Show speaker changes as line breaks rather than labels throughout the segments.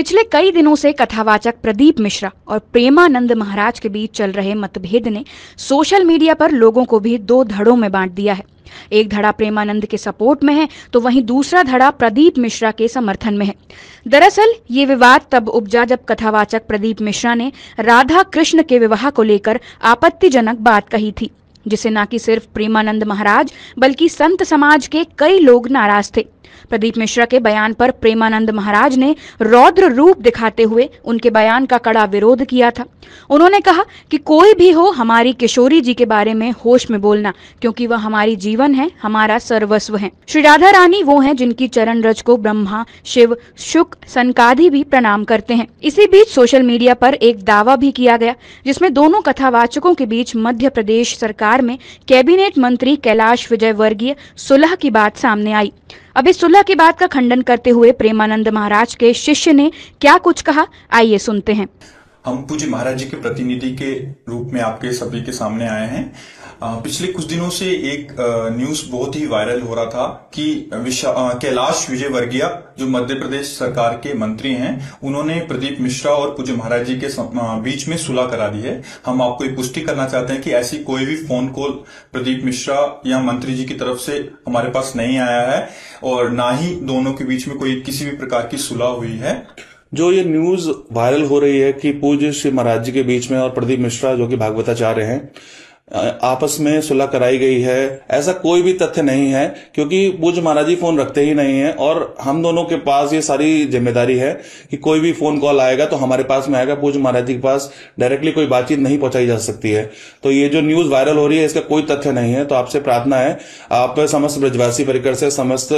पिछले कई दिनों से कथावाचक प्रदीप मिश्रा और प्रेमानंद महाराज के बीच चल रहे मतभेद ने सोशल मीडिया पर लोगों को भी दो धड़ों में बांट दिया है। एक धड़ा प्रेमानंद के सपोर्ट में है तो वहीं दूसरा धड़ा प्रदीप मिश्रा के समर्थन में है। दरअसल, ये विवाद तब उपजा जब कथावाचक प्रदीप मिश्रा ने राधा कृष्ण के विवाह को लेकर आपत्तिजनक बात कही थी। जिसे न कि सिर्फ़ प्रेमानंद महाराज, बल्कि संत समाज के कई लोग नाराज़ थे। प्रदीप मिश्रा के बयान पर प्रेमानंद महाराज ने रौद्र रूप दिखाते हुए उनके बयान का कड़ा विरोध किया था। उन्होंने कहा कि कोई भी हो हमारी किशोरी जी के बारे में होश में बोलना, क्योंकि वह हमारी जीवन है, हमारा सर्वस्व है। श्री राधा रानी वो हैं जिनकी चरण रज को ब्रह्मा, शिव, शुक, सनकादि भी प्रणाम करते हैं। इसी बीच सोशल मीडिया पर एक दावा भी किया गया, जिसमें दोनों कथावाचकों के बीच मध्य प्रदेश सरकार में कैबिनेट मंत्री कैलाश विजय वर्गीय सुलह की बात सामने आई। अब इस सुलह की बात का खंडन करते हुए प्रेमानंद महाराज के शिष्य ने क्या कुछ कहा? आइए सुनते हैं।
हम पूज्य महाराज जी के प्रतिनिधि के रूप में आपके सभी के सामने आए हैं। पिछले कुछ दिनों से एक न्यूज़ बहुत ही वायरल हो रहा था कि कैलाश विजय वर्गीय जो मध्य प्रदेश सरकार के मंत्री हैं, उन्होंने प्रदीप मिश्रा और पूज्य महाराज जी के बीच में सुलह करा दी है। हम आपको ये पुष्टि करना चाहते हैं कि ऐसी कोई भी फ़ोन कॉल प्रदीप मिश्रा या मंत्री जी की तरफ़ से हमारे पास नहीं आया है और ना ही दोनों के बीच में कोई किसी भी प्रकार की सुलह हुई है।
जो ये न्यूज़ वायरल हो रही है कि पूज्य श्री महाराज जी के बीच में और प्रदीप मिश्रा जो कि भागवताचार्य हैं आपस में सुलह कराई गई है। ऐसा कोई भी तथ्य नहीं है, क्योंकि पूज्य महाराज जी फ़ोन रखते ही नहीं है और हम दोनों के पास ये सारी ज़िम्मेदारी है कि कोई भी फ़ोन कॉल आएगा तो हमारे पास में आएगा पूज्य महाराज जी के पास डायरेक्टली कोई बातचीत नहीं पहुंचाई जा सकती है। तो ये जो न्यूज़ वायरल हो रही है, इसका कोई तथ्य नहीं है। तो आपसे प्रार्थना है, आप समस्त ब्रजवासी परिकर से, समस्त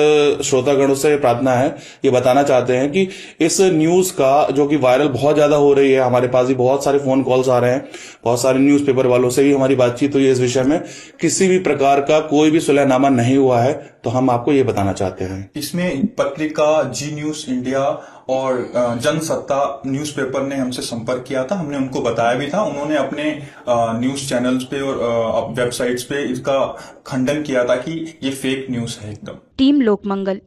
श्रोतागणों से प्रार्थना है, ये बताना चाहते हैं कि इस न्यूज़ का जो कि वायरल बहुत ज़्यादा हो रही है, हमारे पास भी बहुत सारे फ़ोन कॉल्स आ रहे हैं, बहुत सारे न्यूज़ वालों से भी हमारी बातचीत बातचीत हुई इस विषय में किसी भी प्रकार का कोई भी सुलहनामा नहीं हुआ है तो हम आपको ये बताना चाहते हैं।
इसमें पत्रिका जी न्यूज़ इंडिया और जनसत्ता न्यूज़पेपर ने हमसे संपर्क किया था हमने उनको बताया भी था। उन्होंने अपने न्यूज़ चैनल्स पे और वेबसाइट्स पे इसका खंडन किया था कि ये फेक न्यूज़ है एकदम।
टीम लोकमंगल।